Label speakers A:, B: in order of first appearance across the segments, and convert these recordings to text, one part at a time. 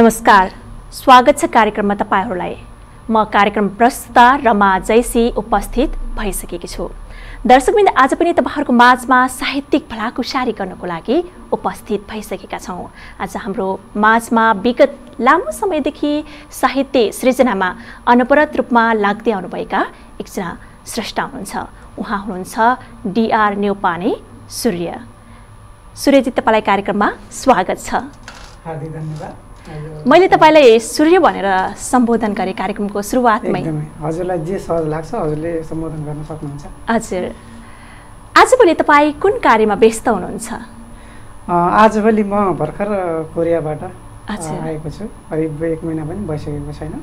A: नमस्कार। स्वागत छ कार्यक्रममा तपाईँहरूलाई। म कार्यक्रम प्रस्तुता रमा जैसी उपस्थित भइसकेकी छु। दर्शकबिन्द आज पनि तपाईँहरूको माझमा साहित्यिक भलाकुसारी गर्नको लागि उपस्थित भइसकेका छौँ। आज हाम्रो माझमा विगत लामो समयदेखि साहित्य सृजनामा अनवरत रूपमा लाग्दै आउनुभएका एकजना स्रष्टा हुनुहुन्छ। उहाँ हुनुहुन्छ डिआर नेउपाने सूर्य। सूर्यजी तपाईँलाई कार्यक्रममा स्वागत छ।
B: हार्दिक धन्यवाद।
A: मैले तपाईँलाई सूर्य भनेर सम्बोधन गरेँ कार्यक्रमको सुरुवातमै।
B: हजुरलाई जे सहज लाग्छ हजुरले सम्बोधन गर्न सक्नुहुन्छ।
A: हजुर। आजभोलि तपाईँ कुन कार्यमा व्यस्त हुनुहुन्छ?
B: आजभोलि म भर्खर कोरियाबाट। आएको छु। करिब एक महिना पनि भइसकेको छैन।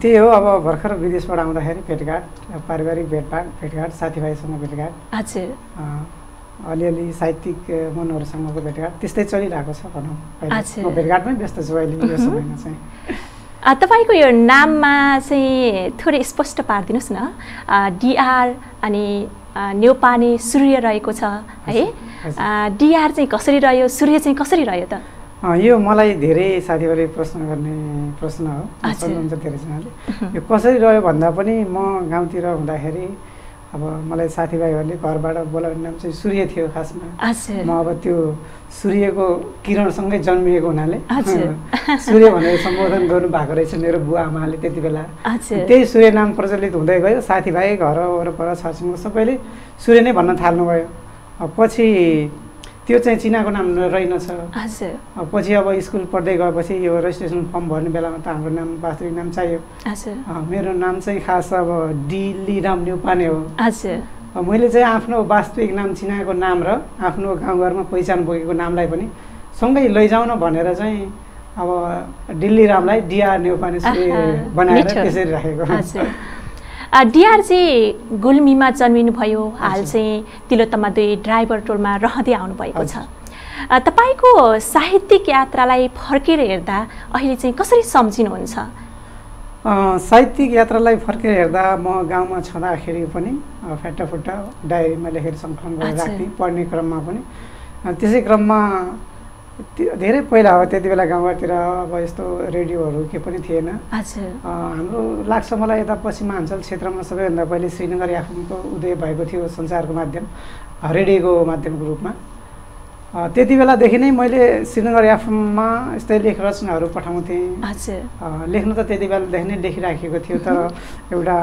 B: त्यही हो अब भर्खर विदेशबाट आउँदाखेरि भेटघाट पारिवारिक भेटघाट भेटघाट साथीभाइसँग भेटघाट।
A: हजुर।
B: अलिअलि साहित्यिक मनहरूसँगको भेटघाट त्यस्तै चलिरहेको छ भनौँ। म भेटघाटमै व्यस्त छु अहिले यो समयमा चाहिँ।
A: तपाईँको यो नाममा चाहिँ थोरै स्पष्ट पारिदिनुहोस् न। डिआर अनि न्यौपाने सूर्य रहेको छ है? डिआर चाहिँ कसरी रह्यो सूर्य चाहिँ कसरी रह्यो त?
B: यो मलाई धेरै साथीभाइले प्रश्न गर्ने प्रश्न हो। सोध्नुहुन्छ धेरैजनाले। यो कसरी रह्यो भन्दा पनि म गाउँतिर हुँदाखेरि अब मलाई साथीभाइहरूले घरबाट बोलाउने नाम चाहिँ सूर्य थियो खासमा। म अब त्यो सूर्यको किरणसँगै जन्मिएको हुनाले। सूर्य भनेर सम्बोधन गर्नु भएको रहेछ मेरो बुवा आमाले त्यति बेला। त्यही सूर्य नाम प्रचलित हुँदै गयो। साथीभाइ घर वरपर छरछिमेक सबैले सूर्य नै भन्न थाल्नुभयो। पछि त्यो चाहिँ चिनाको नाम रहेनछ
A: हजुर।
B: पछि अब स्कुल पढ्दै गएपछि यो रजिस्ट्रेसन फर्म भर्ने बेलामा त हाम्रो नाम वास्तविक नाम चाहियो।
A: हजुर।
B: मेरो नाम चाहिँ खास अब डी लिराम न्युपाने हो।
A: हजुर।
B: मैले चाहिँ आफ्नो वास्तविक नाम चिनाएको नाम र आफ्नो गाउँघरमा पहिचान बोकेको नामलाई पनि सँगै लैजाउन भनेर चाहिँ अब दिल्ली रामलाई डिआर
A: आहा,
B: बनाएर। त्यसरी राखेको।
A: हजुर अ, डिआर चाहिँ गुल्मीमा जन्मिनुभयो। हाल चाहिँ तिलोत्तमा दुई ड्राइभर टोलमा रहँदै आउनुभएको छ। तपाईँको साहित्यिक यात्रालाई फर्केर हेर्दा अहिले चाहिँ कसरी सम्झिनुहुन्छ?
B: साहित्यिक यात्रालाई फर्केर हेर्दा म गाउँमा छँदाखेरि पनि फ्याटाफुट्टा डायरीमा लेखेर सङ्कलन गरेर। राख्थेँ पढ्ने क्रममा पनि। त्यसै क्रममा धेरै पहिला हो त्यति बेला गाउँघरतिर अब यस्तो रेडियोहरू के पनि थिएन। हाम्रो लाग्छ मलाई यता पश्चिमाञ्चल क्षेत्रमा सबैभन्दा पहिले श्रीनगर याफुमको उदय भएको थियो सञ्चारको माध्यम रेडियोको माध्यमको रूपमा। त्यति बेलादेखि नै मैले श्रीनगर याफुममा यस्तै लेख रचनाहरू पठाउँथेँ लेख्न त त्यति बेलादेखि नै लेखिराखेको थियो तर एउटा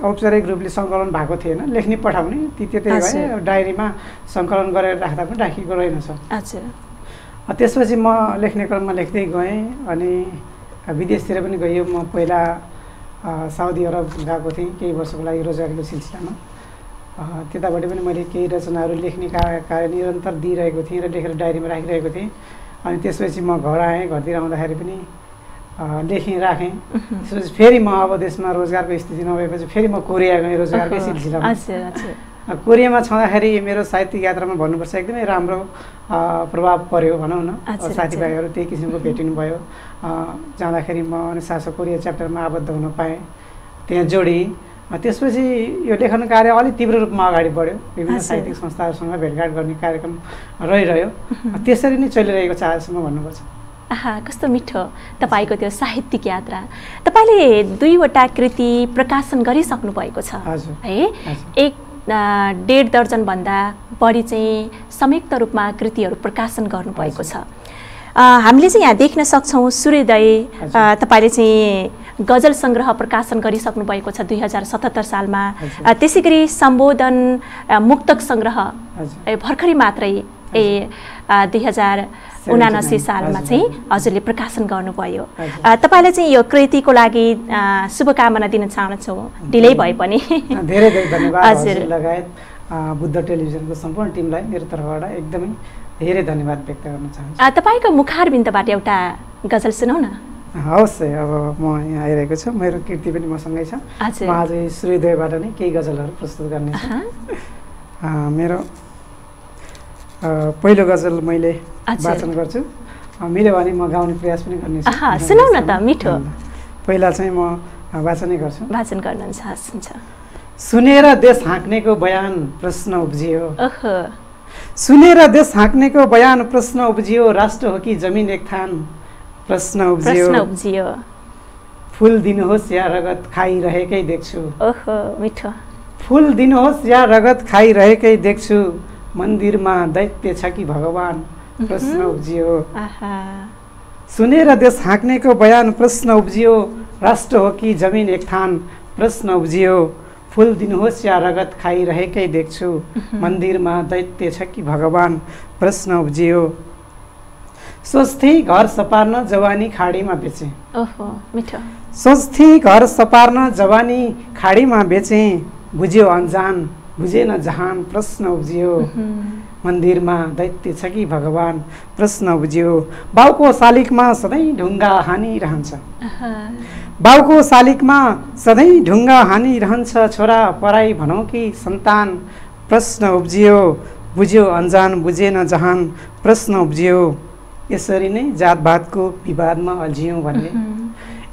B: औपचारिक रूपले सङ्कलन भएको थिएन। लेख्ने पठाउने ती त्यतै। भए डायरीमा सङ्कलन गरेर राख्दा पनि राखिएको रहेनछ। त्यसपछि म लेख्ने क्रममा लेख्दै गएँ अनि विदेशतिर पनि गइयो। म पहिला साउदी अरब गएको थिएँ केही वर्षको लागि रोजगारीको सिलसिलामा। त्यताबाट पनि मैले केही रचनाहरू लेख्ने का कार्य निरन्तर दिइरहेको थिएँ र लेखेर डायरीमा राखिरहेको थिएँ। अनि त्यसपछि म घर आएँ घरतिर आउँदाखेरि पनि लेखेँ राखेँ। त्यसपछि फेरि म अब देशमा रोजगारको स्थिति नभएपछि फेरि म कोरिया गएँ रोजगारकै सिलसिलामा। कोरियामा छँदाखेरि मेरो साहित्यिक यात्रामा भन्नुपर्छ एकदमै राम्रो प्रभाव पर्यो भनौँ न। साथीभाइहरू त्यही किसिमको भेटिनु भयो जाँदाखेरि म अनुशासन कोरिया च्याप्टरमा आबद्ध हुन पाएँ त्यहाँ जोडेँ। अ, त्यसपछि यो लेखन कार्य अलिक तीव्र रूपमा अगाडि बढ्यो। विभिन्न। साहित्यिक संस्थाहरूसँग भेटघाट गर्ने कार्यक्रम रहिरह्यो। त्यसरी नै चलिरहेको छ आजसम्म भन्नुपर्छ।
A: आहा कस्तो मिठो तपाईँको त्यो साहित्यिक यात्रा। तपाईँले दुईवटा कृति प्रकाशन गरिसक्नु भएको छ।
B: हजुर।
A: है। एक डेढ दर्जनभन्दा बढी चाहिँ संयुक्त रूपमा कृतिहरू प्रकाशन गर्नुभएको छ। हामीले चाहिँ यहाँ देख्न सक्छौँ सूर्योदय। तपाईँले चाहिँ गजल सङ्ग्रह प्रकाशन गरिसक्नु भएको छ दुई हजार सतहत्तर सालमा। त्यसै गरी सम्बोधन मुक्तक सङ्ग्रह भर्खरै मात्रै ए दुई हजार उनासी
B: 79
A: सालमा चाहिँ
B: हजुर।
A: हजुरले प्रकाशन गर्नुभयो। तपाईँलाई चाहिँ यो कृतिको लागि शुभकामना दिन चाहन्छौँ? ढिलै भए पनि।
B: धेरै धेरै धन्यवाद
A: हजुर।
B: लगायत बुद्ध टेलिभिजनको सम्पूर्ण टिमलाई मेरो तर्फबाट एकदमै धेरै धन्यवाद व्यक्त गर्न चाहन्छु।
A: तपाईँको मुखारबिन्दबाट एउटा गजल सुनौ न।
B: हवस् अब म यहाँ आइरहेको छु। मेरो कृति पनि मसँगै छ। म आज सूर्योदयबाट नै केही गजलहरू प्रस्तुत गर्नेछु मेरो पहिलो गजल मैले। वाचन गर्छु। मिल्यो भने म गाउने प्रयास पनि गर्नेछु
A: सुनाउ न त, मिठो।
B: पहिला चाहिँ म वाचनै गर्छु।
A: वाचन गर्नुहुन्छ हुन्छ।
B: सुनेर देश हाँक्नेको बयान प्रश्न उब्जियो। सुनेर देश हाँक्नेको बयान प्रश्न उब्जियो। राष्ट्र हो कि जमिन एक थान? प्रश्न उब्जियो।
A: उब्जियो।
B: फुल दिनुहोस् या रगत खाइरहेकै देख्छु।
A: ओहो मिठो।
B: फुल दिनुहोस् या रगत खाइरहेकै देख्छु। मन्दिरमा दैत्य छ कि भगवान्? प्रश्न उब्जियो। सुनेर देश हाँक्नेको बयान प्रश्न उब्जियो। राष्ट्र हो कि जमिन एक थान? प्रश्न उब्जियो। फुल दिनुहोस् या रगत खाइरहेकै देख्छु। मन्दिरमा दैत्य छ कि भगवान्? प्रश्न उब्जियो। सोच्थे घर सपार्न जवानी खाडीमा बेचे। सोच्थे घर सपार्न जवानी खाडीमा बेचे। बुझ्यो अन्जान। बुझेन जहान प्रश्न उब्जियो मन्दिरमा दैत्य छ कि भगवान्? प्रश्न उब्जियो बाउको शालिगमा सधैँ ढुङ्गा हानिरहन्छ बाउको शालिगमा सधैँ ढुङ्गा हानिरहन्छ छोरा पराई भनौँ कि सन्तान प्रश्न उब्जियो। बुझ्यो अन्जान बुझेन जहान प्रश्न उब्जियो। यसरी नै जातभातको विवादमा अल्झियौँ भन्ने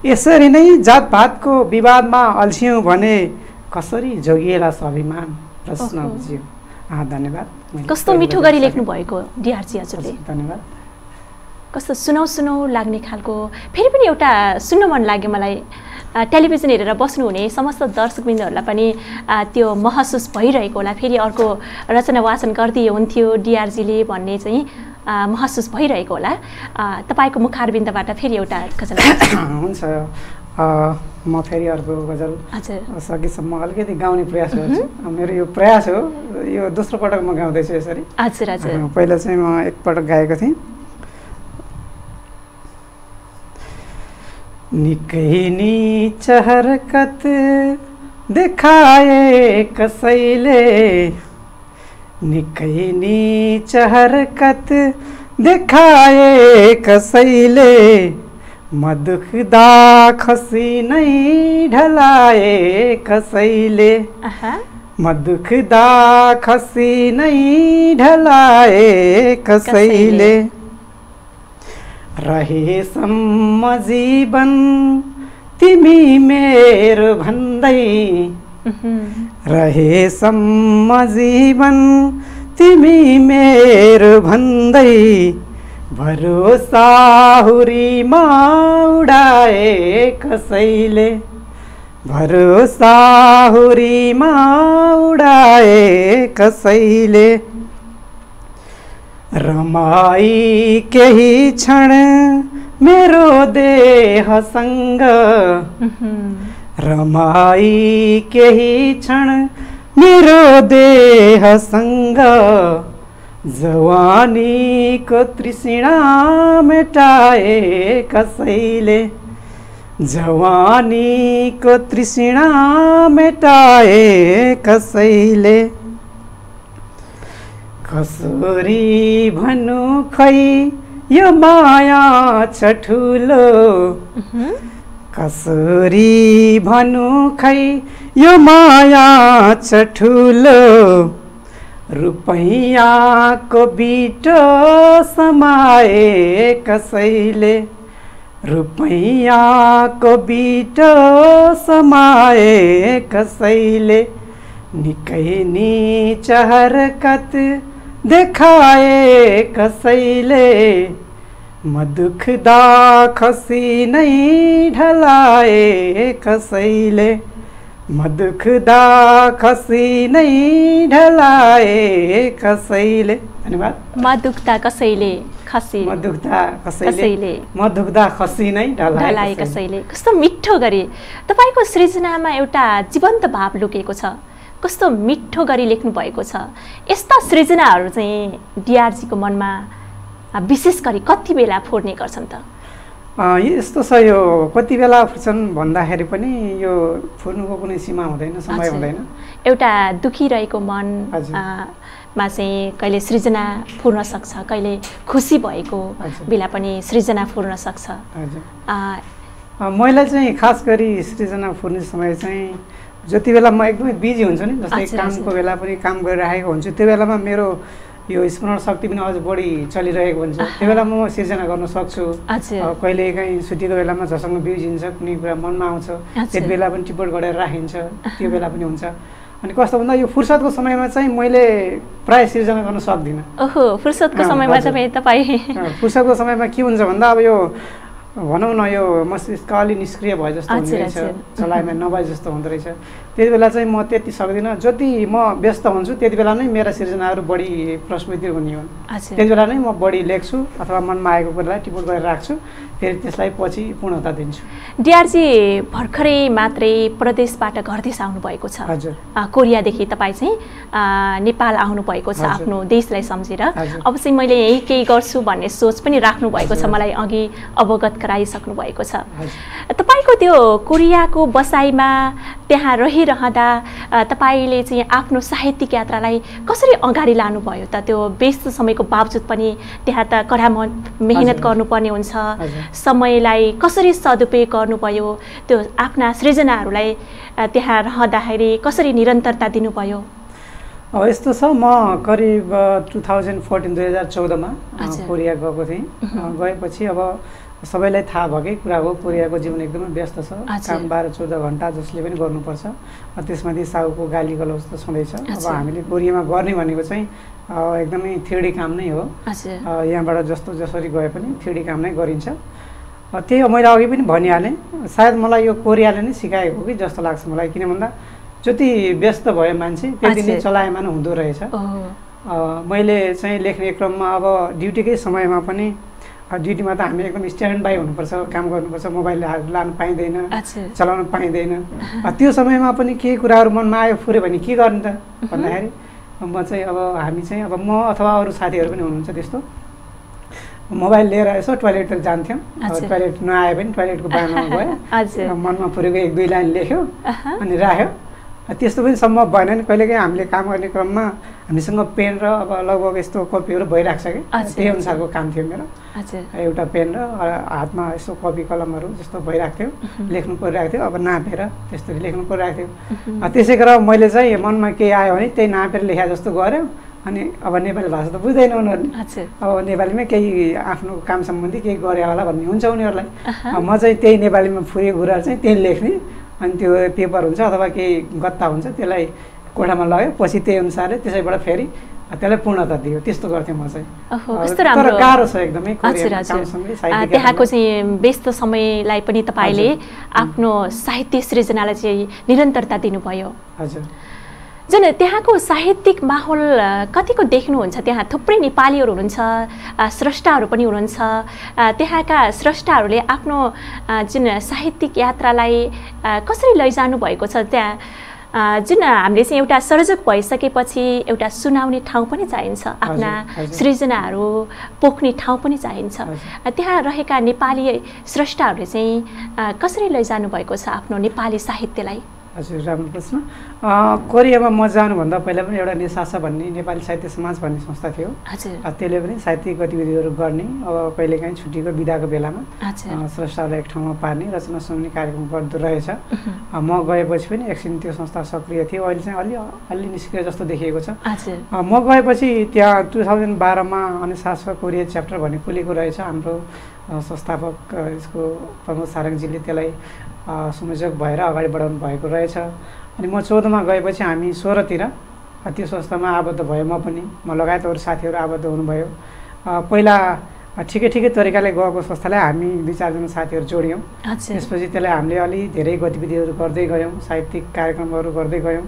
B: यसरी नै जातभातको विवादमा अल्झियौँ भने कसरी जोगिएला स्वाभिमान? प्रश्न आ धन्यवाद।
A: कस्तो मिठो गरी। लेख्नु भएको डिआरजी हजुरले?
B: धन्यवाद।
A: कस्तो सुनौ सुनौ लाग्ने खालको। फेरि पनि एउटा सुन्न मन लाग्यो मलाई। टेलिभिजन हेरेर बस्नुहुने समस्त दर्शकबिन्दुहरूलाई पनि त्यो महसुस भइरहेको होला। फेरि अर्को रचना वाचन गरिदिए हुन्थ्यो डिआरजीले भन्ने चाहिँ महसुस भइरहेको होला। तपाईँको मुखारबिन्दबाट फेरि एउटा
B: हुन्छ। म फेरि अर्को गजल सकेसम्म अलिकति गाउने प्रयास गर्छु। मेरो यो प्रयास हो यो दोस्रो पटक म गाउँदैछु यसरी। पहिला चाहिँ म एकपटक गाएको थिएँ। निकै नि हरकत देखाए कसैले। निकै नि हरकत देखाए कसैले। म दुख्दा खसी नै ढलाए कसैले।
A: आहा
B: म दुख्दा खसी नै ढलाए कसैले। रहेसम्म जीवन तिमी मेरो भन्दै।
A: उहुँ,
B: रहेसम्म जीवन तिमी मेरो भन्दै। भरोसा हुरीमा उडाए कसैले। भरोसा हुरीमा उडाए कसैले। रमाई केही क्षण मेरो देहसँग
A: उहुँ,
B: रमाई केही क्षण मेरो देहसँग जवानीको तृष्णा मेटाए कसैले। जवानीको तृष्णा मेटाए कसैले। कसरी भन्नु खै यो माया छ ठुलो कसरी भन्नु खै यो माया छ ठुलो रुपैयाँको बिटो समाए कसैले। रुपैयाँको बिटो समाए कसैले। निकै निच हरकत देखाए कसैले। म दुख्दा खसी नै ढलाए कसैले। म दुख्दा खसी नै ढलाए कसैले। धन्यवाद।
A: म दुख्दा कसैले खसी
B: म दुख्दा कसैले
A: कसैले।
B: म दुख्दा खसी नै
A: ढलाए
B: कसैले।
A: कस्तो मिठो गरी। तपाईँको सृजनामा एउटा जीवन्त भाव लुकेको छ। कस्तो मिठो गरी लेख्नु भएको छ। यस्ता सृजनाहरू चाहिँ डिआरजीको मनमा विशेष गरी कति बेला फोड्ने गर्छन् त?
B: यस्तो छ यो कति बेला फुर्छन् भन्दाखेरि पनि यो फुर्नुको कुनै सीमा हुँदैन समय। हुँदैन
A: एउटा दुखिरहेको मन मा चाहिँ कहिले सृजना फुर्न सक्छ कहिले खुसी भएको। बेला पनि सृजना फुर्न सक्छ
B: मैले चाहिँ खास गरी सृजना फुर्ने समय चाहिँ जति बेला म एकदमै बिजी हुन्छु नि जस्तै कामको। बेला पनि काम गरिरहेको हुन्छु त्यो बेलामा मेरो यो स्मरण शक्ति पनि अझ बढी चलिरहेको हुन्छ। त्यो बेला म सिर्जना गर्न सक्छु।
A: हजुर
B: अब कहिले काहीँ छुट्टीको बेलामा झसँग बिउजिन्छ कुनै कुरा मनमा आउँछ त्यति बेला पनि टिपोट गरेर राखिन्छ त्यो बेला पनि हुन्छ। अनि कस्तो भन्दा यो फुर्सदको समयमा चाहिँ मैले प्राय सिर्जना गर्न सक्दिनँ।
A: ओहो फुर्सदको समयमा। तपाईँ
B: फुर्सदको समयमा के हुन्छ भन्दा अब यो भनौँ न यो मस्तिष्क अलि निष्क्रिय भए जस्तो हुँदो रहेछ। चलाइमा नभए जस्तो हुँदो रहेछ। त्यति बेला चाहिँ म त्यति सक्दिनँ। जति म व्यस्त हुन्छु त्यति बेला नै मेरा सिर्जनाहरू बढी प्रस्फुटित हुने हुन्।
A: हजुर।
B: त्यति बेला नै म बढी लेख्छु अथवा मनमा आएको कुरालाई टिपोट गरेर राख्छु फेरि त्यसलाई पछि पूर्णता दिन्छु।
A: डिआरजी भर्खरै मात्रै प्रदेशबाट घर देश आउनुभएको छ।
B: हजुर।
A: कोरियादेखि तपाईँ चाहिँ नेपाल आउनुभएको छ। आफ्नो देशलाई सम्झेर। अब चाहिँ मैले यही केही गर्छु भन्ने सोच पनि राख्नु भएको छ। मलाई अघि अवगत गराइसक्नु भएको छ। तपाईँको त्यो कोरियाको बसाइमा त्यहाँ रहिरहँदा तपाईँले चाहिँ आफ्नो साहित्यिक यात्रालाई कसरी अगाडि लानुभयो त? त्यो व्यस्त समयको बावजुद पनि त्यहाँ त कडा मेहनत। गर्नुपर्ने हुन्छ। समयलाई कसरी सदुपयोग गर्नुभयो? त्यो आफ्ना सृजनाहरूलाई त्यहाँ रहँदाखेरि कसरी निरन्तरता दिनुभयो?
B: अब यस्तो छ म करिब टु थाउजन्ड फोर्टिन दुई हजार चौधमा। कोरिया गएको थिएँ। गएपछि अब सबैलाई थाहा भएकै कुरा हो कोरियाको जीवन एकदमै व्यस्त छ। काम बाह्र चौध घन्टा जसले पनि गर्नुपर्छ। त्यसमाथि साउको गाली गलौज त छँदैछ अब। हामीले कोरियामा गर्ने भनेको चाहिँ एकदमै थ्रिडी काम नै हो। यहाँबाट जस्तो जसरी गए पनि थ्रिडी काम नै गरिन्छ। त्यही हो मैले अघि पनि भनिहालेँ। सायद मलाई यो कोरियाले नै सिकाएको हो कि जस्तो लाग्छ मलाई किन भन्दा जति व्यस्त भयो मान्छे त्यति नै। चलायमान हुँदो रहेछ। मैले चाहिँ लेख्ने क्रममा अब ड्युटीकै समयमा पनि ड्युटीमा त हामी एकदम स्ट्यान्ड बाई हुनुपर्छ काम गर्नुपर्छ मोबाइल लानु पाइँदैन चलाउनु पाइँदैन। त्यो समयमा पनि केही कुराहरू मनमा आयो फुऱ्यो भने के गर्ने त? भन्दाखेरि म चाहिँ अब हामी चाहिँ अब म अथवा अरू साथीहरू पनि हुनुहुन्छ त्यस्तो। मोबाइल लिएर यसो टोइलेटतिर जान्थ्यौँ। टोइलेट नआए पनि टोइलेटको बानामा गयो मनमा फुरेको एक दुई लाइन लेख्यो अनि राख्यो। त्यस्तो पनि सम्भव भएन नि। कहिलेकाहीँ हामीले काम गर्ने क्रममा हामीसँग पेन र अब लगभग यस्तो कपीहरू भइरहेको छ कि। त्यही। अनुसारको काम थियो मेरो। एउटा पेन र हातमा यस्तो कपी कलमहरू जस्तो भइरहेको थियो। लेख्नु परिरहेको थियो। अब नापेर त्यस्तरी लेख्नु परिरहेको थियो। त्यसै गरेर मैले चाहिँ मनमा केही आयो भने त्यही नापेर लेखा जस्तो गऱ्यो। अनि अब नेपाली भाषा त बुझ्दैन उनीहरूले अब नेपालीमै केही आफ्नो काम सम्बन्धी केही गरे होला भन्ने हुन्छ उनीहरूलाई। म चाहिँ त्यही नेपालीमा फुरेको कुराहरू चाहिँ त्यही लेख्ने। अनि त्यो पेपर हुन्छ अथवा केही गत्ता हुन्छ त्यसलाई कोठामा लग्यो पछि त्यही अनुसारले त्यसैबाट फेरि त्यसलाई पूर्णता दियो। त्यस्तो गर्थेँ म चाहिँ। तर गाह्रो छ एकदमै
A: त्यहाँको। चाहिँ व्यस्त समयलाई पनि तपाईँले आफ्नो साहित्य सृजनालाई चाहिँ निरन्तरता दिनुभयो।
B: हजुर।
A: जुन त्यहाँको साहित्यिक माहौल कतिको देख्नुहुन्छ? त्यहाँ थुप्रै नेपालीहरू हुनुहुन्छ स्रष्टाहरू पनि हुनुहुन्छ। त्यहाँका स्रष्टाहरूले आफ्नो जुन साहित्यिक यात्रालाई कसरी लैजानु भएको छ त्यहाँ? जुन हामीले चाहिँ एउटा सर्जक भइसकेपछि एउटा सुनाउने ठाउँ पनि चाहिन्छ। आफ्ना। सृजनाहरू पोख्ने ठाउँ पनि चाहिन्छ। त्यहाँ रहेका नेपाली स्रष्टाहरूले चाहिँ कसरी लैजानु भएको छ आफ्नो नेपाली साहित्यलाई?
B: हजुर राम्रो प्रश्न कोरियामा म जानुभन्दा पहिला पनि एउटा निसासा भन्ने नेपाली साहित्य समाज भन्ने संस्था थियो। त्यसले पनि साहित्यिक गतिविधिहरू गर्ने अब कहिलेकाहीँ छुट्टीको बिदाको बेलामा। स्रष्टालाई एक ठाउँमा पार्ने रचना सुनाउने कार्यक्रम गर्दो रहेछ। म गएपछि पनि एकछिन त्यो संस्था सक्रिय थियो। अहिले चाहिँ अलि अलि निष्क्रिय जस्तो देखिएको छ। म गएपछि त्यहाँ टु थाउजन्ड बाह्रमा अनुशासन कोरिया च्याप्टर भन्ने खुलेको रहेछ हाम्रो संस्थापक यसको प्रमोद सारङजीले त्यसलाई संयोजक भएर अगाडि बढाउनु भएको रहेछ। अनि म चौधमा गएपछि हामी सोह्रतिर त्यो संस्थामा आबद्ध भयो म पनि म लगायत अरू साथीहरू आबद्ध हुनुभयो। पहिला ठिकै ठिकै तरिकाले गएको संस्थालाई हामी दुई चारजना साथीहरू जोड्यौँ। त्यसपछि त्यसलाई हामीले अलि धेरै गतिविधिहरू गर्दै गयौँ साहित्यिक कार्यक्रमहरू गर्दै गयौँ।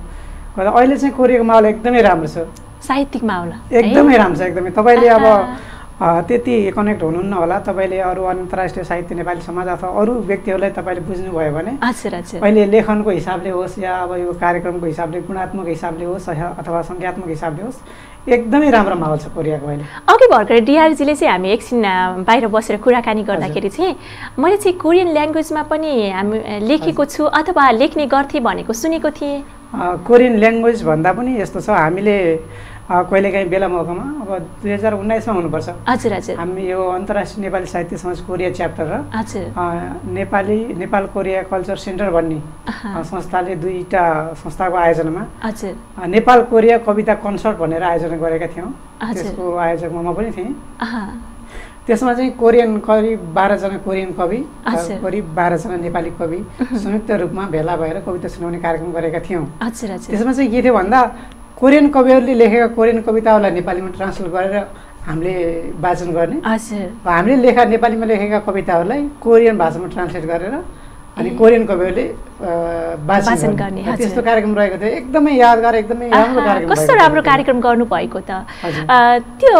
B: गर्दा अहिले चाहिँ कोरियाको माहौल एकदमै राम्रो छ।
A: साहित्यिक माहौल?
B: एकदमै राम्रो छ एकदमै। तपाईँले अब त्यति कनेक्ट हुनुहुन्न होला। तपाईँले अरू अन्तर्राष्ट्रिय साहित्य नेपाली समाज अथवा अरू व्यक्तिहरूलाई तपाईँले बुझ्नुभयो भने अहिले लेखनको हिसाबले होस् या अब यो कार्यक्रमको हिसाबले गुणात्मक हिसाबले होस् अथवा सङ्ख्यात्मक हिसाबले होस् एकदमै राम्रो माहौल छ कोरियाको अहिले।
A: अघि भर्खर डिआरजीले चाहिँ हामी एकछिन बाहिर बसेर कुराकानी गर्दाखेरि चाहिँ मैले चाहिँ कोरियन ल्याङ्ग्वेजमा पनि हामी लेखेको छु अथवा लेख्ने गर्थेँ भनेको सुनेको थिएँ।
B: कोरियन ल्याङ्ग्वेज भन्दा पनि यस्तो छ। हामीले कहिलेकाहीँ बेला मौकामा अब दुई हजार उन्नाइसमा हुनुपर्छ।
A: हजुर हजुर।
B: हामी यो अन्तर्राष्ट्रिय नेपाली साहित्य समाज कोरिया च्याप्टर र Nepali Nepal Korea culture centre भन्ने संस्थाले दुईवटा संस्थाको आयोजनामा नेपाल कोरिया कविता कन्सर्ट भनेर आयोजना गरेका थियौँ। त्यसको आयोजकमा म पनि थिएँ। त्यसमा चाहिँ कोरियन करिब बाह्रजना कोरियन कवि। करिब बाह्रजना नेपाली कवि संयुक्त रूपमा भेला भएर कविता सुनाउने कार्यक्रम गरेका थियौँ। त्यसमा चाहिँ के थियो भन्दा कोरियन कविहरूले लेखेका कोरियन कविताहरूलाई नेपालीमा ट्रान्सलेट गरेर हामीले वाचन गर्ने।
A: हजुर।
B: हामीले लेखा नेपालीमा लेखेका कविताहरूलाई कोरियन भाषामा ट्रान्सलेट गरेर अनि कोरियन कविहरूले वाचन गर्ने। त्यस्तो कार्यक्रम रहेको थियो। एकदमै यादगार एकदमै राम्रो कार्यक्रम
A: कस्तो राम्रो। कार्यक्रम गर्नुभएको त। त्यो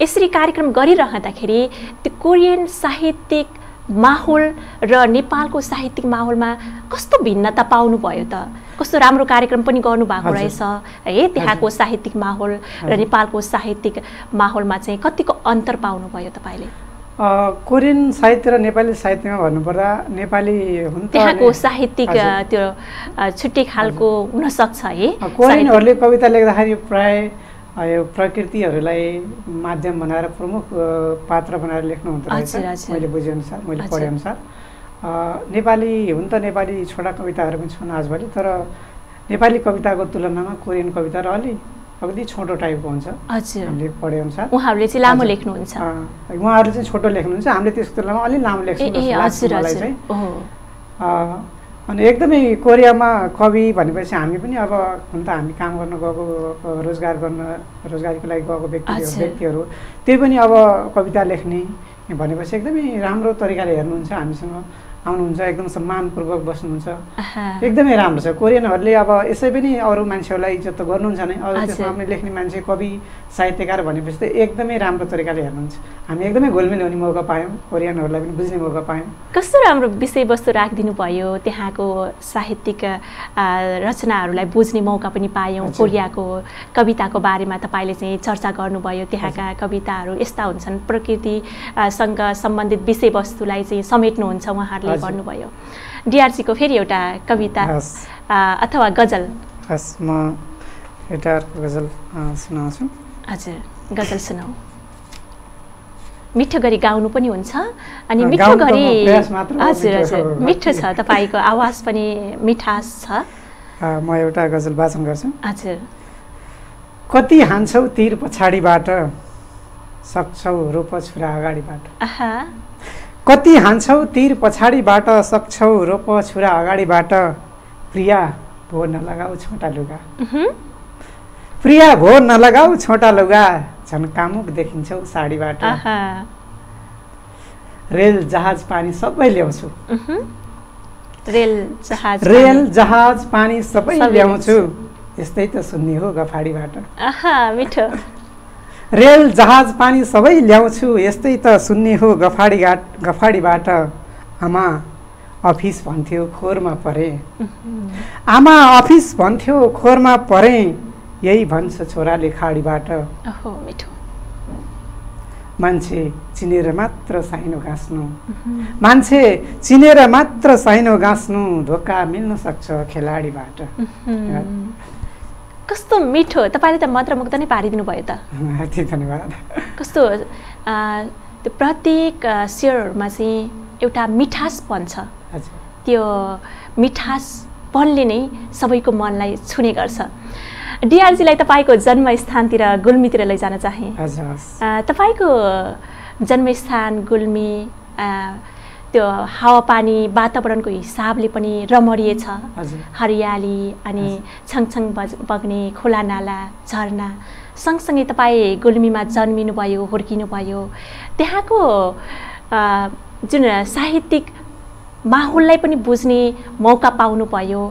A: यसरी कार्यक्रम गरिरहँदाखेरि त्यो कोरियन साहित्यिक माहौल र नेपालको साहित्यिक माहौलमा कस्तो भिन्नता पाउनुभयो त? कस्तो राम्रो कार्यक्रम पनि गर्नुभएको। रहेछ है त्यहाँको साहित्यिक माहौल र। नेपालको साहित्यिक माहौलमा चाहिँ कतिको अन्तर पाउनुभयो तपाईँले
B: कोरियन साहित्य र नेपाली साहित्यमा भन्नुपर्दा नेपाली हुन
A: त्यहाँको साहित्यिक। त्यो छुट्टै खालको हुनसक्छ है
B: कोरियनहरूले कविता लेख्दाखेरि प्राय यो प्रकृतिहरूलाई माध्यम बनाएर प्रमुख पात्र बनाएर लेख्नु हुँदो रहेछ
A: हजुर, हजुर।
B: मैले बुझेअनुसार मैले। पढेअनुसार नेपाली हुन त नेपाली छोटा कविताहरू पनि छन् आजभोलि तर नेपाली कविताको तुलनामा कोरियन कविता र अलि अलिकति छोटो टाइपको हुन्छ। हामीले पढेअनुसार।
A: उहाँहरूले चाहिँ लामो। लेख्नुहुन्छ।
B: अ, उहाँहरूले चाहिँ छोटो लेख्नुहुन्छ। हामीले त्यसको तुलनामा अलिक लामो लेख्छौँ अनि एकदमै कोरियामा कवि भनेपछि हामी पनि अब हुन त हामी काम गर्न गएको रोजगार गर्न रोजगारीको लागि गएको व्यक्ति। व्यक्तिहरू। त्यही पनि अब कविता लेख्ने भनेपछि एकदमै राम्रो तरिकाले हेर्नुहुन्छ हामीसँग। आउनुहुन्छ एकदम सम्मानपूर्वक बस्नुहुन्छ। एकदमै राम्रो छ। कोरियनहरूले अब यसै पनि अरू मान्छेहरूलाई इज्जत त गर्नुहुन्छ नै। अरू। त्यसमा पनि लेख्ने मान्छे कवि साहित्यकार भनेपछि त एकदमै राम्रो तरिकाले हेर्नुहुन्छ। हामी एकदमै घुलमिल हुने मौका पायौँ। कोरियनहरूलाई पनि बुझ्ने मौका पायौँ।
A: कस्तो राम्रो विषयवस्तु राखिदिनु भयो? त्यहाँको साहित्यिक रचनाहरूलाई बुझ्ने मौका पनि पायौँ। कोरियाको कविताको बारेमा तपाईँले चाहिँ चर्चा गर्नुभयो। त्यहाँका कविताहरू यस्ता हुन्छन्। प्रकृतिसँग सम्बन्धित विषयवस्तुलाई चाहिँ समेट्नुहुन्छ उहाँहरूले।
B: हजुर।
A: भन्नुभयो। डिआरसीको फेरि एउटा कविता अथवा गजल।
B: हस् म एउटा गजल सुनाउँछु।
A: हजुर गजल सुनाऊ। मिठो गरी गाउनु पनि हुन्छ अनि मिठो गरी हजुर
B: मिठो
A: हजुर। मिठो छ तपाईँको आवाज पनि मिठास छ।
B: म एउटा गजल वाचन गर्छु।
A: हजुर।
B: कति हान्छौ तिर पछाडिबाट सक्छौ रोप छुरा अगाडिबाट?
A: आहा।
B: कति हान्छौ? तिर पछाडिबाट सक्छौ? रोप छुरा अगाडिबाट। प्रिया भो नलगाऊ छोटा लुगा। प्रिया भो नलगाऊ छोटा लुगा। झन् कामुक देखिन्छौ साडीबाट। रेल जहाज पानी सबै ल्याउँछु।
A: रेल जहाज
B: रेल। जहाज पानी सबै
A: सबै
B: ल्याउँछु। यस्तै त सुन्ने हो गफाडीबाट।
A: आहा मिठो।
B: रेल जहाज पानी सबै ल्याउँछु। यस्तै त सुन्ने हो गफाडी घाट गफाडीबाट। आमा अफिस भन्थ्यो खोरमा परे। आमा अफिस भन्थ्यो खोरमा परे। यही भन्छ छोराले खाडीबाट। मान्छे चिनेर मात्र साइनो
A: उहुँ,
B: मान्छे चिनेर मात्र साइनो गाँच्नु धोका मिल्न सक्छ खेलाडीबाट।
A: कस्तो मिठो तपाईँले त मन्त्रमुग्ध नै पारिदिनु भयो त।
B: धन्यवाद।
A: कस्तो त्यो प्रत्येक आ, शेयरहरूमा चाहिँ एउटा मिठासपन छ। त्यो मिठासपनले नै सबैको मनलाई छुने गर्छ। डिआरजीलाई तपाईँको जन्मस्थानतिर गुल्मीतिर लैजान चाहे। तपाईँको जन्मस्थान गुल्मी त्यो हावापानी वातावरणको हिसाबले पनि रमणीय छ। हरियाली अनि छङछङ बज बग्ने खोला नाला झरना सँगसँगै तपाईँ गुल्मीमा जन्मिनुभयो हुर्किनुभयो। त्यहाँको जुन साहित्यिक माहौललाई पनि बुझ्ने मौका पाउनुभयो।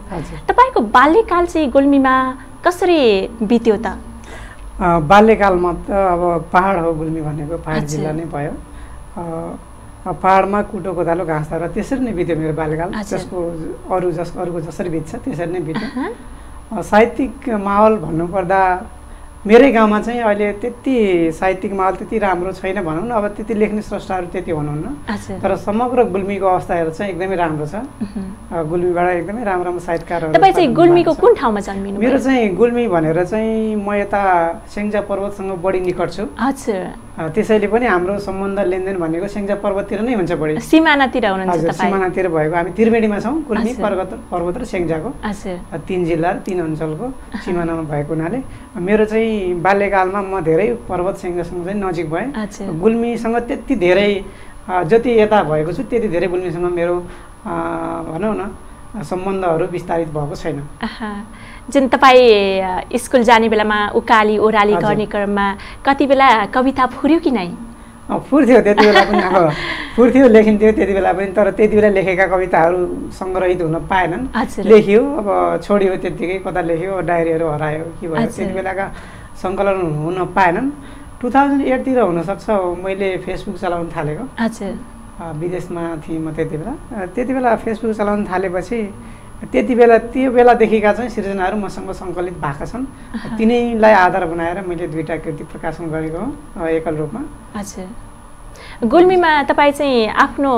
A: तपाईँको बाल्यकाल चाहिँ गुल्मीमा कसरी बित्यो त?
B: बाल्यकालमा त अब पहाड हो गुल्मी भनेको पहाड। जिल्ला नै भयो। पहाडमा कुटो कोदालो घाँस धारा त्यसरी नै बित्यो मेरो बाल्यकाल। जसको अरू जस अरूको जसरी बित्छ त्यसरी नै बित्यो। साहित्यिक माहौल भन्नुपर्दा मेरै गाउँमा चाहिँ अहिले त्यति साहित्यिक माहौल त्यति राम्रो छैन भनौँ न। अब त्यति लेख्ने स्रष्टाहरू त्यति हुनुहुन्न। तर समग्र गुल्मीको अवस्थाहरू चाहिँ एकदमै राम्रो छ। गुल्मीबाट एकदमै राम्रो राम्रो साहित्यकारहरू
A: तपाईँ चाहिँ गुल्मीको। कुन ठाउँमा जन्मिनु
B: मेरो चाहिँ गुल्मी भनेर चाहिँ म यता सेङ्जा पर्वतसँग बढी निकट छु। त्यसैले पनि हाम्रो सम्बन्ध लेनदेन भनेको सेङ्जा पर्वततिर नै हुन्छ बढी।
A: सिमानातिर हुनुहुन्छ
B: सिमानातिर भएको। हामी त्रिवेणीमा छौँ
A: हजुर।
B: पर्वत पर्वत र सेङ्जाको तिन जिल्ला तिन अञ्चलको सिमानामा भएको हुनाले मेरो चाहिँ बाल्यकालमा म धेरै पर्वत सेङ्जासँग चाहिँ नजिक भएँ। गुल्मीसँग त्यति धेरै जति यता भएको छु त्यति धेरै गुल्मीसँग मेरो भनौँ न सम्बन्धहरू विस्तारित भएको छैन।
A: जुन तपाईँ स्कुल जाने बेलामा उकाली ओह्राली। गर्ने क्रममा कति बेला कविता फुर्यो कि नै
B: फुर्थ्यो त्यति बेला पनि अब फुर्थ्यो लेखिन्थ्यो त्यति बेला पनि तर त्यति बेला लेखेका कविताहरू सङ्ग्रहित हुन पाएनन्। लेखियो अब छोडियो त्यत्तिकै कता लेख्यो डायरीहरू हरायो के भयो। त्यति बेलाका सङ्कलन हुन पाएनन्। टु थाउजन्ड एटतिर हुनसक्छ मैले फेसबुक चलाउन थालेको। विदेशमा थिएँ म त्यति बेला। त्यति बेला फेसबुक चलाउन थालेपछि त्यति बेला त्यो बेलादेखिका चाहिँ सृजनाहरू मसँग सङ्कलित भएका छन्। तिनैलाई आधार बनाएर मैले दुईवटा कृति प्रकाशन गरेको हो एकल रूपमा।
A: हजुर गुल्मीमा तपाईँ चाहिँ आफ्नो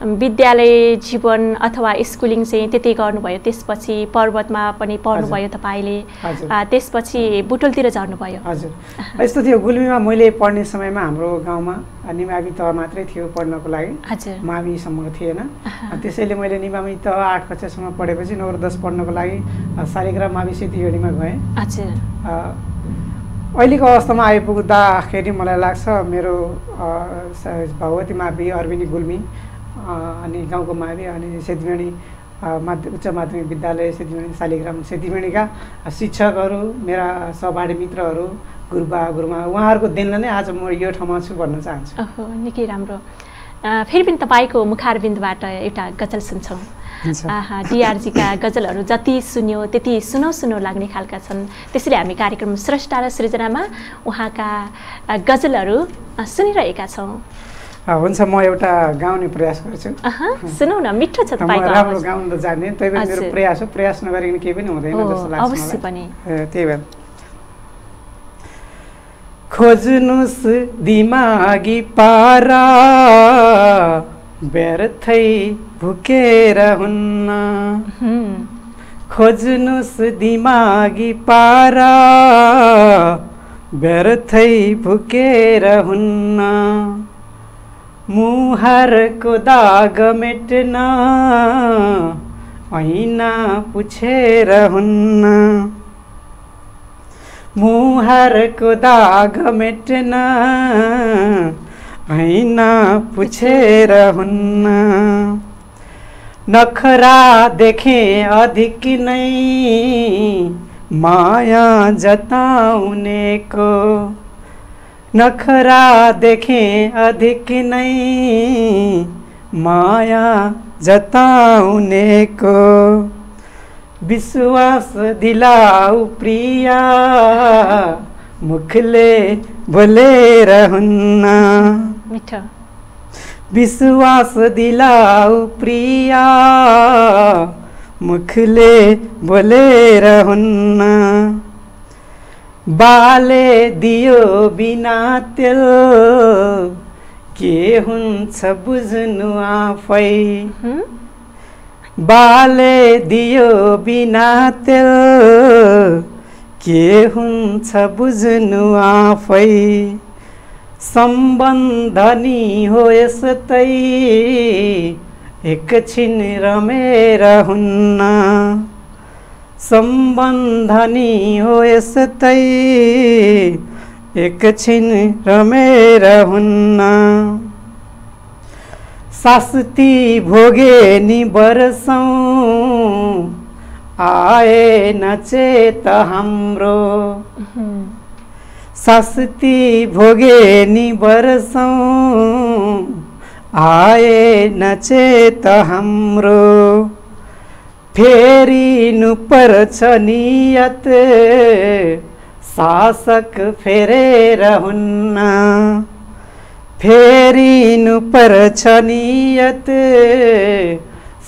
A: विद्यालय जीवन अथवा स्कुलिङ चाहिँ त्यतै गर्नुभयो? त्यसपछि पर्वतमा पनि पढ्नुभयो तपाईँले। त्यसपछि बुटोलतिर झर्नुभयो
B: हजुर। यस्तो थियो गुल्मीमा मैले पढ्ने समयमा हाम्रो गाउँमा निमावि तह मात्रै थियो पढ्नको लागि।
A: हजुर।
B: माविसम्म थिएन। त्यसैले मैले निमावि तह आठ कक्षासम्म पढेपछि नौ र दस पढ्नको लागि अ, शालिग्राम मावि सेतीगढीमा गएँ।
A: हजुर।
B: अहिलेको अवस्थामा आइपुग्दाखेरि मलाई लाग्छ मेरो भगवती मावि अरविनी गुल्मी अनि गाउँको मावि अनि सेतीवेणी माध्य उच्च माध्यमिक विद्यालय सेतीवेणी शालिग्राम सेतीवेणीका शिक्षकहरू मेरा सहपाठी मित्रहरू गुरुबा गुरुमा उहाँहरूको देनले नै आज म यो ठाउँमा छु भन्न चाहन्छु।
A: निकै राम्रो। फेरि पनि तपाईँको मुखारबिन्दबाट एउटा गजल सुन्छौँ। डिआरजीका गजलहरू जति सुन्यो त्यति सुनौ सुनौ लाग्ने खालका छन्। त्यसैले हामी कार्यक्रम स्रष्टा र सृजनामा उहाँका गजलहरू सुनिरहेका छौँ।
B: हुन्छ म एउटा गाउने प्रयास गर्छु।
A: सुनौ न मिठो छ
B: राम्रो। गाउन त जान्ने त्यही भएर मेरो। प्रयास हो प्रयास नगरिकन केही पनि हुँदैन जस्तो लाग्छ
A: पनि।
B: त्यही भएर। खोज्नुस् दिमागी पारा व्यर्थै भुकेर हुन्न
A: हुँ,
B: खोज्नुस् दिमागी पारा व्यर्थै भुकेर हुन्न मुहारको दाग मेट्न ऐना पुछेर हुन्न मुहारको दाग मेट्न ऐना पुछेर हुन्न नखरा देखे अधिक नै माया जताउनेको नखरा देखे अधिक नै माया जताउनेको विश्वास दिलाऊ प्रिया मुखले बोलेर हुन्न
A: मिठो।
B: विश्वास दिलाऊ प्रिया। मुखले बोलेर हुन्न बाले दियो बिना तेल। के हुन्छ बुझ्नु आफै? बाले दियो बिना तेल। के हुन्छ बुझ्नु आफै? सम्बन्धनी हो यस्तै एकछिन रमेर हुन्न सम्बन्धनी हो यस्तै एकछिन रमेर हुन्न शास्ति भोगे नि वर्षौँ आए नचेत हाम्रो।
A: हुँ,
B: शास्ति भोगे नि वर्षौँ आए नचेत हाम्रो। फेरिनु पर्छ नियत शासक फेरेर हुन्न फेरिनु पर्छ नियत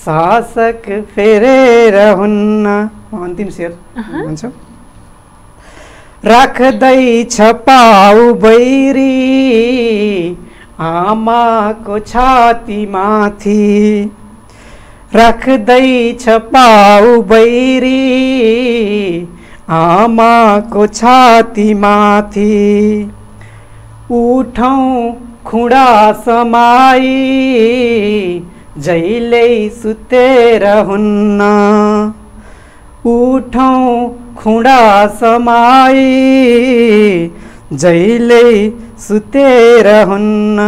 B: शासक फेरेर हुन्न अन्तिम शेर भन्छु राख्दैछ पाउ बैरी आमाको छातीमाथि। राख्दैछ पाउ बैरी आमाको छातीमाथि। उठौँ खुडा समाई जहिल्यै सुतेर हुन्न। उठौँ खुडा समाई जहिल्यै सुतेर हुन्न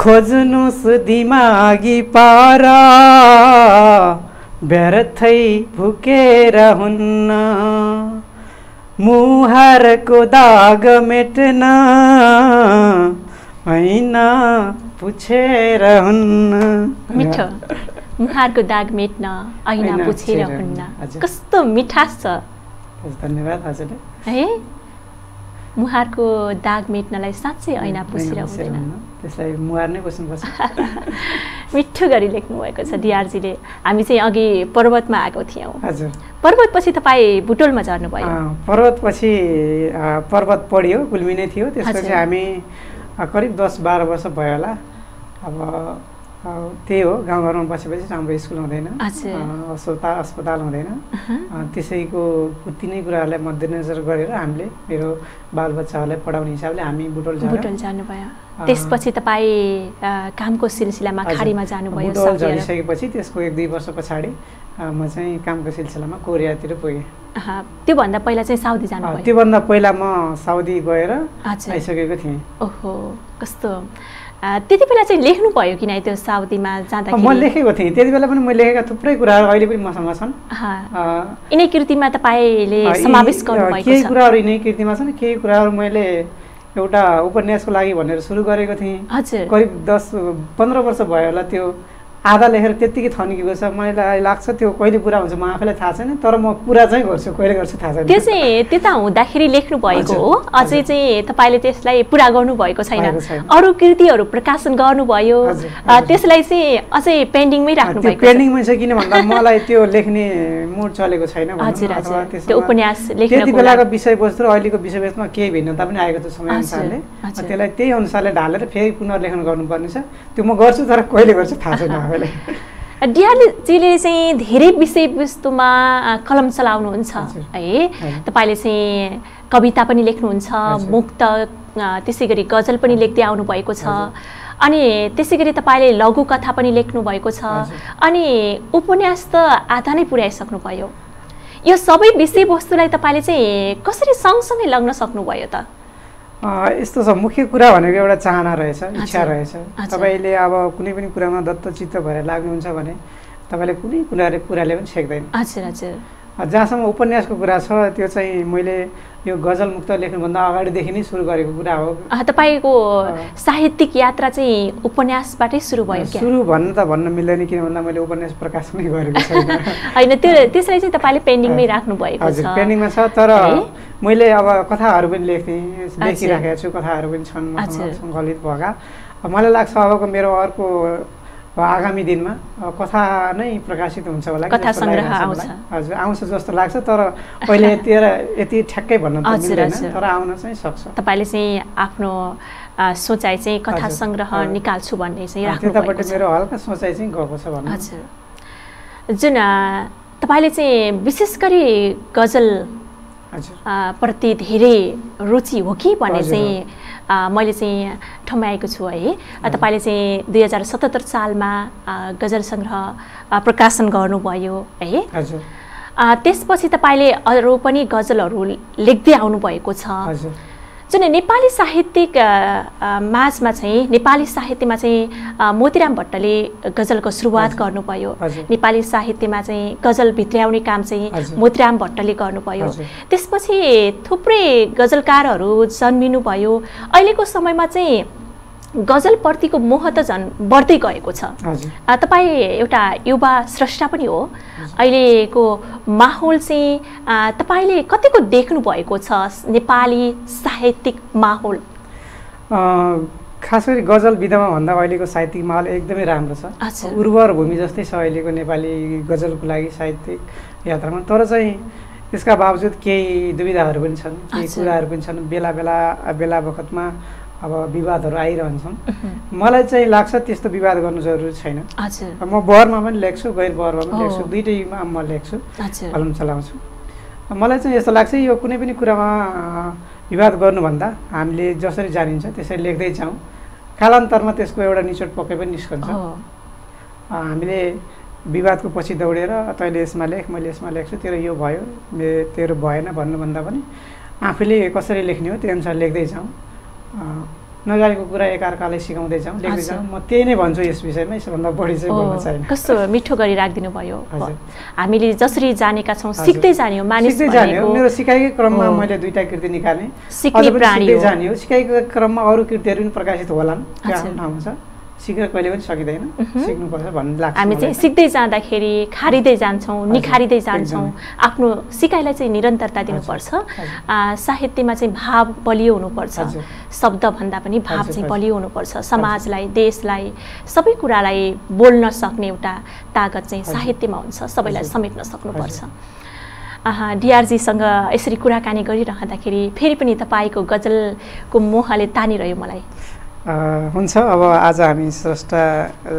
B: खोज्नुहोस् दिमागी पारा व्यर्थै भुकेर हुन्न मुहारको दाग मेट्न होइन पुछेर हुन्न
A: मुहारको दाग मेट्न ऐना पुछेर हुन्न
B: हजुर।
A: कस्तो मिठास छ।
B: धन्यवाद हजुरले।
A: है? मुहारको दाग मेट्नलाई साँच्चै ऐना पुछेर हुँदैन
B: त्यसलाई मुहार नै पुस्नुपर्छ
A: मिठो गरी लेख्नु भएको छ डिआरजीले। हामी चाहिँ अघि पर्वतमा आएको थियौँ।
B: हजुर।
A: पर्वतपछि तपाईँ भुटोलमा झर्नुभयो
B: पर्वतपछि पर्वत पढियो गुल्मी नै थियो। त्यसपछि
A: हजुर।
B: हामी करिब दस बाह्र वर्ष भयो होला। अब त्यही हो गाउँघरमा बसेपछि राम्रो स्कुल हुँदैन। अस्पताल अस्पताल हुँदैन। त्यसैको तिनै कुराहरूलाई मध्यनजर गरेर हामीले मेरो बालबच्चाहरूलाई पढाउने हिसाबले हामी बुटोल।
A: बुटोल जानुभयो। त्यसपछि तपाईँ कामको सिलसिलामा। खाडीमा जानुभयो
B: बुटोल। झरिसकेपछि त्यसको एक दुई वर्ष पछाडि म चाहिँ कामको सिलसिलामा कोरियातिर पुगेँ।
A: त्योभन्दा पहिला चाहिँ साउदी जानुभयो।
B: त्योभन्दा पहिला म साउदी गएर आइसकेको थिएँ।
A: ओहो कस्तो। त्यति बेला चाहिँ लेख्नु भयो कि नै त्यो साउदीमा
B: म
A: जाँदाखेरि
B: लेखेको थिएँ। त्यति बेला पनि मैले लेखेका थुप्रै कुराहरू अहिले पनि मसँग छन्।
A: यिनै कृतिमा तपाईँले समावेश गर्नुभएको
B: केही कुराहरू यिनै कृतिमा छन्। केही कुराहरू मैले एउटा उपन्यासको लागि भनेर सुरु गरेको थिएँ।
A: हजुर।
B: करिब दस पन्ध्र वर्ष भयो होला त्यो आधा लेखेर त्यत्तिकै थन्किएको छ। मलाई लाग्छ त्यो कहिले पुरा हुन्छ म आफैलाई थाहा छैन तर म पुरा चाहिँ गर्छु कहिले गर्छु थाहा छैन।
A: त्यो चाहिँ त्यता हुँदाखेरि लेख्नु भएको हो। अझै। चाहिँ तपाईँले त्यसलाई पुरा गर्नुभएको छैन।
B: भएको छैन।
A: अरू कृतिहरू प्रकाशन गर्नुभयो। त्यसलाई चाहिँ अझै पेन्डिङमै राख्नु भएको
B: पेन्डिङमै छ। किन भन्दा मलाई त्यो लेख्ने मुड चलेको छैन
A: त्यो उपन्यास
B: त्यति बेलाको। विषयवस्तु र अहिलेको विषयवस्तुमा केही भिन्नता पनि आएको छ समय अनुसारले। त्यसलाई त्यही अनुसारले ढालेर फेरि पुनर्लेखन गर्नुपर्ने छ। त्यो म गर्छु तर कहिले गर्छु थाहा छैन आफैलाई
A: डिआरजीले चाहिँ धेरै विषयवस्तुमा कलम चलाउनुहुन्छ। है। तपाईँले चाहिँ कविता पनि लेख्नुहुन्छ। मुक्त त्यसै गरी गजल पनि लेख्दै आउनुभएको छ। अनि त्यसै गरी तपाईँले लघु कथा पनि लेख्नु भएको छ। अनि उपन्यास त आधा नै पुर्याइसक्नुभयो यो सबै विषयवस्तुलाई तपाईँले चाहिँ कसरी सँगसँगै लग्न सक्नुभयो त
B: यस्तो छ मुख्य कुरा भनेको एउटा चाहना रहेछ इच्छा रहेछ। तपाईँले अब कुनै पनि कुरामा दत्तचित्त भएर लाग्नुहुन्छ भने तपाईँले कुनै कुराले कुराले पनि छेक्दैन।
A: हजुर हजुर।
B: अँ, जहाँसम्म उपन्यासको कुरा छ त्यो चाहिँ मैले यो गजल मुक्त लेख्नुभन्दा अगाडिदेखि नै सुरु गरेको कुरा हो।
A: तपाईँको। साहित्यिक यात्रा चाहिँ उपन्यासबाटै सुरु भयो
B: सुरु भन्न त भन्न मिल्दैन किन भन्दा मैले उपन्यास प्रकाश नै गरेको छैन।
A: होइन त्यो त्यसलाई चाहिँ तपाईँले पेन्डिङमै राख्नु भएको
B: हजुर
A: छ।
B: पेन्डिङमा छ तर? मैले अब कथाहरू पनि लेख्थेँ लेखिराखेको छु कथाहरू पनि छन्। सङ्कलित भएका। मलाई लाग्छ अबको मेरो अर्को आगामी दिनमा कथा नै प्रकाशित हुन्छ होला
A: कथा सङ्ग्रह आउँछ।
B: हजुर आउँछ जस्तो लाग्छ तर अहिले यति यति ठ्याक्कै भन्न त मिल्दैन। तर आउन चाहिँ सक्छ
A: तपाईँले चाहिँ आफ्नो सोचाइ चाहिँ कथा। सङ्ग्रह। निकाल्छु भन्ने चाहिँ राख्नु
B: त्यतापट्टि
A: भएको छ
B: मेरो हल्का सोचाइ चाहिँ गएको छ भन्नु
A: हजुर जुन तपाईँले चाहिँ विशेष गरी गजल प्रति धेरै रुचि हो कि भन्ने चाहिँ मैले चाहिँ ठम्याएको छु है। तपाईँले चाहिँ दुई हजार सतहत्तर सालमा गजल सङ्ग्रह प्रकाशन गर्नुभयो है। त्यसपछि तपाईँले अरू पनि गजलहरू लेख्दै आउनुभएको छ।
B: हजुर।
A: जुन नेपाली साहित्यिक माझमा चाहिँ नेपाली साहित्यमा चाहिँ मोतीराम भट्टले गजलको सुरुवात। गर्नुभयो। नेपाली साहित्यमा चाहिँ गजल भित्र्याउने काम चाहिँ। मोतीराम भट्टले गर्नुभयो। त्यसपछि थुप्रै गजलकारहरू जन्मिनुभयो अहिलेको समयमा चाहिँ गजलप्रतिको मोह त झन् बढ्दै गएको छ। तपाईँ एउटा युवा स्रष्टा पनि हो। अहिलेको माहौल चाहिँ तपाईँले कतिको देख्नु भएको छ नेपाली साहित्यिक माहौल?
B: खास गरी गजल विधामा भन्दा अहिलेको साहित्यिक माहौल एकदमै राम्रो छ। उर्वर भूमि जस्तै छ अहिलेको नेपाली गजलको लागि साहित्यिक यात्रामा। तर चाहिँ यसका बावजुद केही दुविधाहरू पनि छन् केही। कुराहरू पनि छन्। बेला बेला बेला बखतमा अब विवादहरू आइरहन्छन्। मलाई चाहिँ लाग्छ त्यस्तो विवाद गर्नु जरुरी छैन। म बहरमा पनि लेख्छु गैर बहरमा पनि। लेख्छु दुइटैमा म लेख्छु कलम चलाउँछु। मलाई चाहिँ यस्तो लाग्छ यो कुनै पनि कुरामा विवाद गर्नुभन्दा हामीले जसरी जानिन्छ त्यसरी लेख्दै जाउँ। कालान्तरमा त्यसको एउटा निचोड पक्कै पनि निस्कन्छ। हामीले विवादको पछि दौडेर तैँले यसमा लेख मैले यसमा लेख्छु तेरो यो भयो मे- तेरो भएन भन्नुभन्दा पनि आफूले कसरी लेख्ने हो त्यो अनुसार लेख्दै जाउँ। नजानेको कुरा एकअर्कालाई सिकाउँदै जाउँ लेख्दै। जाउँ। म त्यही नै भन्छु यस विषयमा यसभन्दा बढी चाहिँ बोल्न
A: ओ,
B: छैन
A: कस्तो मिठो गरी राखिदिनु भयो। हामीले जसरी जानेका छौँ। सिक्दै जाने हो मानिस
B: सिक्दै जाने हो। मेरो सिकाइकै क्रममा। मैले दुईटा कृति निकालेँ। सिक्दै। जाने हो। सिकाइको क्रममा अरू कृतिहरू पनि प्रकाशित होलान्। ठाउँमा छ। सिकेर कहिले पनि सकिँदैन। सिक्नुपर्छ भन्ने लाग्छ
A: हामी चाहिँ। सिक्दै जाँदाखेरि खारिँदै जान्छौँ निखारिँदै जान्छौँ। आफ्नो सिकाइलाई चाहिँ निरन्तरता दिनुपर्छ। साहित्यमा चाहिँ भाव बलियो हुनुपर्छ। शब्दभन्दा पनि भाव चाहिँ। बलियो हुनुपर्छ। समाजलाई देशलाई सबै कुरालाई बोल्न सक्ने एउटा तागत चाहिँ। साहित्यमा हुन्छ। सबैलाई। समेट्न सक्नुपर्छ। डिआरजीसँग यसरी कुराकानी गरिरहँदाखेरि फेरि पनि तपाईँको गजलको मोहले तानिरह्यो मलाई।
B: हुन्छ। अब आज हामी स्रष्टा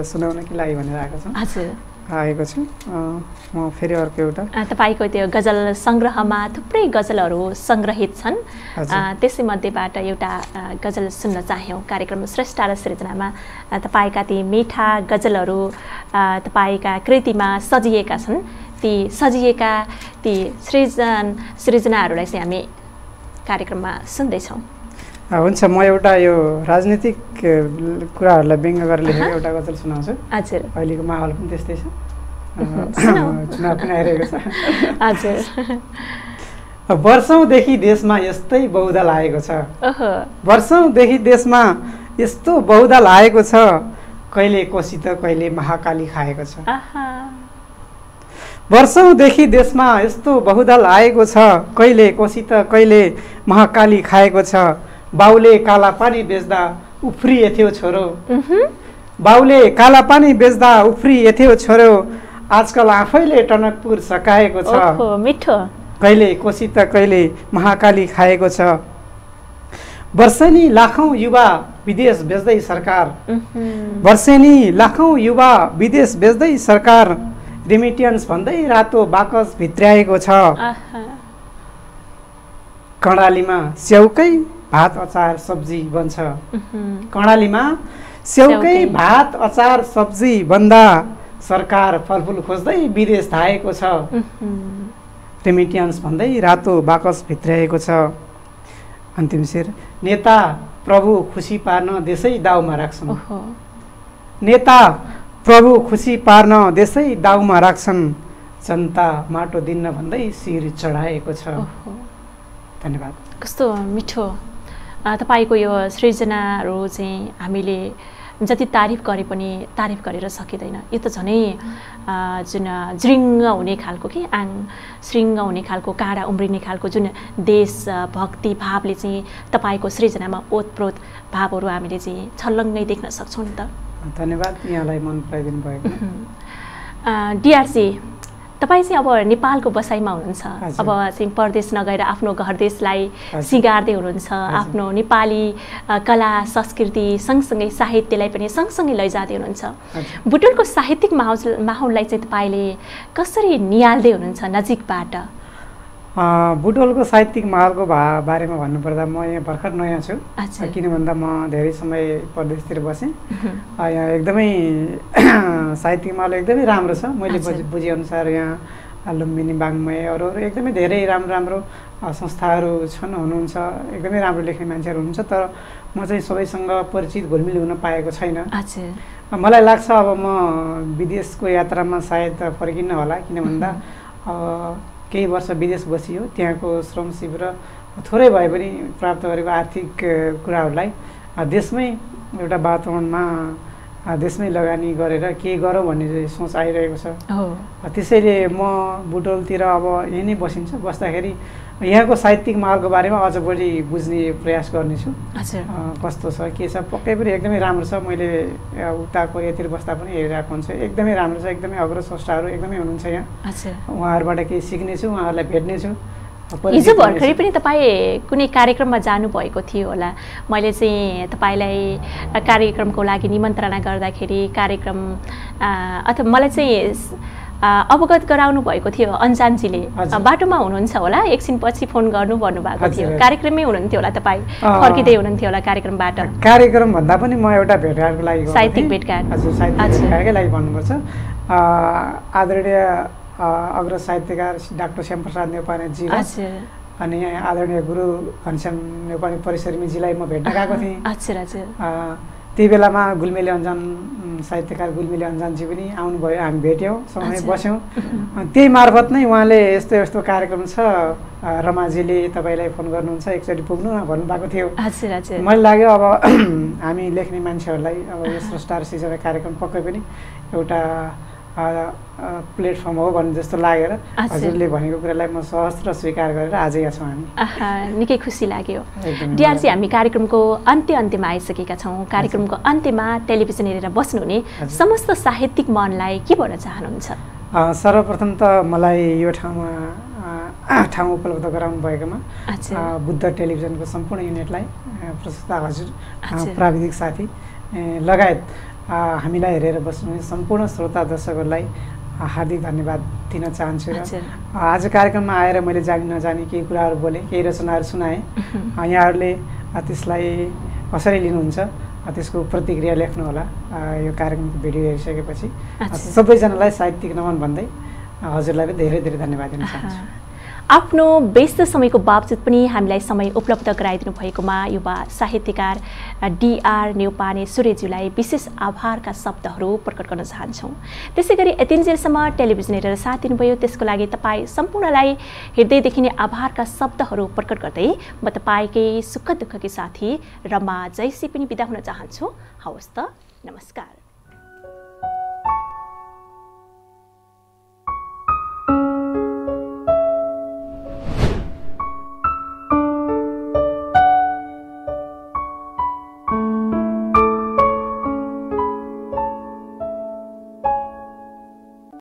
B: सुनाउनकै लागि भनेर आएका छौँ। आएको छु। म फेरि अर्को एउटा।
A: तपाईँको त्यो गजल सङ्ग्रहमा थुप्रै गजलहरू सङ्ग्रहित छन्।
B: हजुर।
A: अ, त्यसैमध्येबाट एउटा गजल सुन्न चाह्यौँ। कार्यक्रम श्रेष्ठ र सृजनामा तपाईँका ती मिठा गजलहरू तपाईँका कृतिमा सजिएका छन्। ती सजिएका ती सृजन सृजनाहरूलाई चाहिँ हामी कार्यक्रममा सुन्दैछौँ।
B: हुन्छ म एउटा यो राजनीतिक कुराहरूलाई व्यङ्ग गरेर लेखेको एउटा गजल सुनाउँछु। अहिलेको माहौल पनि त्यस्तै छ। चुनाव पनि आइरहेको छ। वर्षौँदेखि देशमा यस्तै बहुदल आएको छ। वर्षौँदेखि देशमा यस्तो बहुदल आएको छ कहिले कोसी त कहिले महाकाली खाएको छ। वर्षौँदेखि देशमा यस्तो बहुदल आएको छ कहिले कोसी त कहिले महाकाली खाएको छ। बाउले काला पानी बेच्दा उफ्रिएथ्यो छोरो। बाउले काला पानी बेच्दा उफ्रिएथ्यो छोरो। आजकल आफैले टनकपुर सकाएको छ।
A: मिठो।
B: कहिले कोसी त कहिले महाकाली खाएको छ। वर्षेनी लाखौँ युवा विदेश बेच्दै सरकार। वर्षेनी लाखौँ युवा विदेश बेच्दै सरकार। रिमिटियन्स भन्दै रातो बाकस भित्र्याएको छ। कर्णालीमा स्याउकै भात अचार सब्जी बन्छ। कर्णालीमा स्याउकै। भात अचार सब्जी बन्दा सरकार फलफुल खोज्दै विदेश धाएको छ। रेमिटियन्स भन्दै रातो बाकस भित्र्याएको छ। अन्तिम शेर नेता प्रभु खुसी पार्न देशै दाउमा राख्छन्। नेता प्रभु खुसी पार्न देशै दाउमा राख्छन्। जनता माटो दिन्न भन्दै शिर चढाएको छ। धन्यवाद।
A: कस्तो मिठो। तपाईँको यो सृजनाहरू चाहिँ हामीले जति तारिफ गरे पनि तारिफ गरेर सकिँदैन। यो त झनै जुन जृङ्ग हुने खालको कि आङ श्रृङ्ग हुने खालको काँडा उम्रिने खालको जुन देश भक्ति भावले चाहिँ तपाईँको सृजनामा ओतप्रोत भावहरू हामीले चाहिँ छल्लङ्गै देख्न सक्छौँ नि त।
B: धन्यवाद यहाँलाई मन पराइदिनु भएको
A: डिआरसी तपाईँ चाहिँ अब नेपालको बसाइमा हुनुहुन्छ। अब चाहिँ परदेश नगएर आफ्नो घर देशलाई। सिँगार्दै हुनुहुन्छ आफ्नो नेपाली कला संस्कृति सँगसँगै साहित्यलाई पनि सँगसँगै लैजाँदै हुनुहुन्छ। बुटोलको साहित्यिक माहौल माहौललाई चाहिँ तपाईँले कसरी निहाल्दै हुनुहुन्छ नजिकबाट
B: अ, बुटवलको साहित्यिक माहौलको भा बारेमा भन्नुपर्दा म यहाँ भर्खर नयाँ छु। किन भन्दा म धेरै समय परदेशतिर बसेँ। यहाँ एकदमै साहित्यिक माहौल एकदमै राम्रो छ। मैले बुझेअनुसार यहाँ लुम्बिनी बाङ्मय अरू अरू एकदमै धेरै राम्रो राम्रो संस्थाहरू छन् हुनुहुन्छ। एकदमै राम्रो लेख्ने मान्छेहरू हुनुहुन्छ। तर म चाहिँ सबैसँग परिचित घुलमिल हुन पाएको छैन। मलाई लाग्छ अब म विदेशको यात्रामा सायद फर्किन्न होला। किन भन्दा केही वर्ष विदेश बसियो। त्यहाँको श्रम शिविर थोरै भए पनि प्राप्त गरेको आर्थिक कुराहरूलाई देशमै एउटा वातावरणमा देशमै लगानी गरेर के गरौँ भन्ने सोच आइरहेको छ। त्यसैले म बुटोलतिर अब यहीँ नै बसिन्छ। बस्दाखेरि यहाँको साहित्यिक माहौलको बारेमा अझ बढी बुझ्ने प्रयास गर्नेछु। कस्तो छ के छ पक्कै पनि एकदमै राम्रो छ। मैले अ, उता कोरियातिर बस्दा पनि हेरिरहेको हुन्छु। एकदमै राम्रो छ एकदमै अग्र संस्थाहरू एकदमै हुनुहुन्छ यहाँ। उहाँहरूबाट केही सिक्नेछु उहाँहरूलाई भेट्नेछु।
A: हिजो भर्खरै। पनि तपाईँ कुनै कार्यक्रममा जानुभएको थियो होला। मैले चाहिँ तपाईँलाई कार्यक्रमको लागि निमन्त्रणा गर्दाखेरि कार्यक्रम अथवा मलाई चाहिँ अवगत गराउनु भएको थियो अन्जानजीले। बाटोमा हुनुहुन्छ होला एकछिनपछि फोन गर्नु भन्नुभएको थियो। कार्यक्रममै हुनुहुन्थ्यो होला तपाईँ? फर्किँदै हुनुहुन्थ्यो होला कार्यक्रमबाट।
B: कार्यक्रम भन्दा पनि म एउटा भेटघाटको लागि
A: साहित्यिक। भेटघाट।
B: भेटघाटकै लागि भन्नुपर्छ। आदरणीय अग्र साहित्यकार डाक्टर श्यामप्रसाद नेपानेजी अनि आदरणीय गुरु घनश्याम नेपाली परिसरमीजीलाई म भेट्न गएको थिएँ। त्यही बेलामा गुल्मेले अन्जान साहित्यकार गुल्मेले अन्जानजी पनि आउनुभयो हामी भेट्यौँ सँगै बस्यौँ। त्यही मार्फत नै उहाँले यस्तो यस्तो कार्यक्रम छ रमाजीले तपाईँलाई फोन गर्नुहुन्छ एकचोटि पुग्नु न भन्नुभएको थियो। मैले लाग्यो अब हामी लेख्ने मान्छेहरूलाई अब यो स्रष्टार सिर्जना कार्यक्रम पक्कै पनि एउटा प्लेटफर्म हो भन्ने जस्तो लागेर हजुरले भनेको कुरालाई म सहस्त्र स्वीकार गरेर आजै छौँ
A: हामी। निकै खुसी लाग्यो। डिआरसी हामी कार्यक्रमको अन्त्य अन्त्यमा आइसकेका छौँ। कार्यक्रमको अन्त्यमा टेलिभिजन हेरेर बस्नुहुने समस्त साहित्यिक मनलाई के भन्न चाहनुहुन्छ?
B: सर्वप्रथम त मलाई यो ठाउँमा ठाउँ उपलब्ध गराउनु भएकोमा बुद्ध टेलिभिजनको सम्पूर्ण युनिटलाई प्रशस्त हजुर प्राविधिक साथी लगायत हामीलाई हेरेर बस्नुहुने सम्पूर्ण श्रोता दर्शकहरूलाई हार्दिक धन्यवाद दिन चाहन्छु र आज कार्यक्रममा आएर मैले जानी नजाने केही कुराहरू बोलेँ केही रचनाहरू सुनाएँ। यहाँहरूले त्यसलाई कसरी लिनुहुन्छ त्यसको प्रतिक्रिया लेख्नुहोला यो कार्यक्रमको भिडियो हेरिसकेपछि। सबैजनालाई साहित्यिक नमन भन्दै हजुरलाई पनि धेरै धेरै धन्यवाद दिन चाहन्छु।
A: आफ्नो व्यस्त समयको बावजुद पनि हामीलाई समय उपलब्ध गराइदिनु भएकोमा युवा साहित्यकार डिआर नेउपाने सूर्यज्यूलाई विशेष आभारका शब्दहरू प्रकट गर्न चाहन्छौँ। त्यसै गरी यतिन्जेलसम्म टेलिभिजन हेरेर साथ दिनुभयो। त्यसको लागि तपाईँ सम्पूर्णलाई हृदयदेखि नै आभारका शब्दहरू प्रकट गर्दै म तपाईँकै सुख दुःखकी साथी रमा जैसी पनि बिदा हुन चाहन्छु। हवस् त नमस्कार।